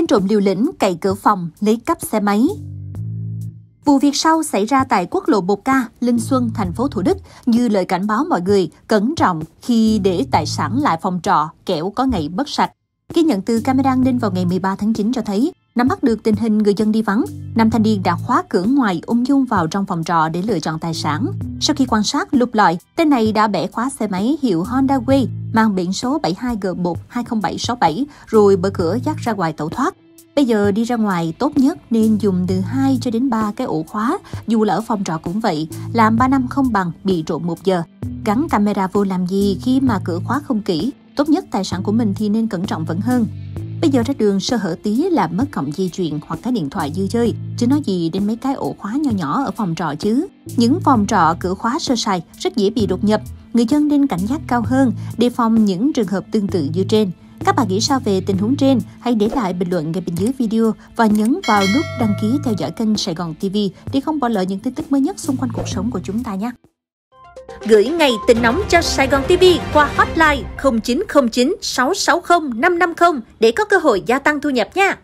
Tên trộm liều lĩnh cậy cửa phòng, lấy cắp xe máy. Vụ việc sau xảy ra tại quốc lộ 1K, Linh Xuân, thành phố Thủ Đức, như lời cảnh báo mọi người cẩn trọng khi để tài sản lại phòng trọ, kẻo có ngày bất sạch. Ghi nhận từ camera an ninh vào ngày 13 tháng 9 cho thấy, nắm bắt được tình hình người dân đi vắng, nam thanh niên đã khóa cửa ngoài ung dung vào trong phòng trọ để lựa chọn tài sản. Sau khi quan sát lục lọi, tên này đã bẻ khóa xe máy hiệu Honda Way mang biển số 72G1 20767 rồi mở cửa dắt ra ngoài tẩu thoát. Bây giờ đi ra ngoài tốt nhất nên dùng từ 2 cho đến 3 cái ổ khóa, dù là ở phòng trọ cũng vậy, làm 3 năm không bằng bị trộm 1 giờ. Gắn camera vô làm gì khi mà cửa khóa không kỹ, tốt nhất tài sản của mình thì nên cẩn trọng vẫn hơn. Bây giờ ra đường sơ hở tí là mất cọng di chuyển hoặc cái điện thoại dư chơi, chứ nói gì đến mấy cái ổ khóa nhỏ nhỏ ở phòng trọ chứ. Những phòng trọ cửa khóa sơ sài rất dễ bị đột nhập, người dân nên cảnh giác cao hơn, đề phòng những trường hợp tương tự như trên. Các bạn nghĩ sao về tình huống trên? Hãy để lại bình luận ngay bên dưới video và nhấn vào nút đăng ký theo dõi kênh Sài Gòn TV để không bỏ lỡ những tin tức mới nhất xung quanh cuộc sống của chúng ta nhé. Gửi ngay tin nóng cho Sài Gòn TV qua hotline 0909 660 550 để có cơ hội gia tăng thu nhập nha.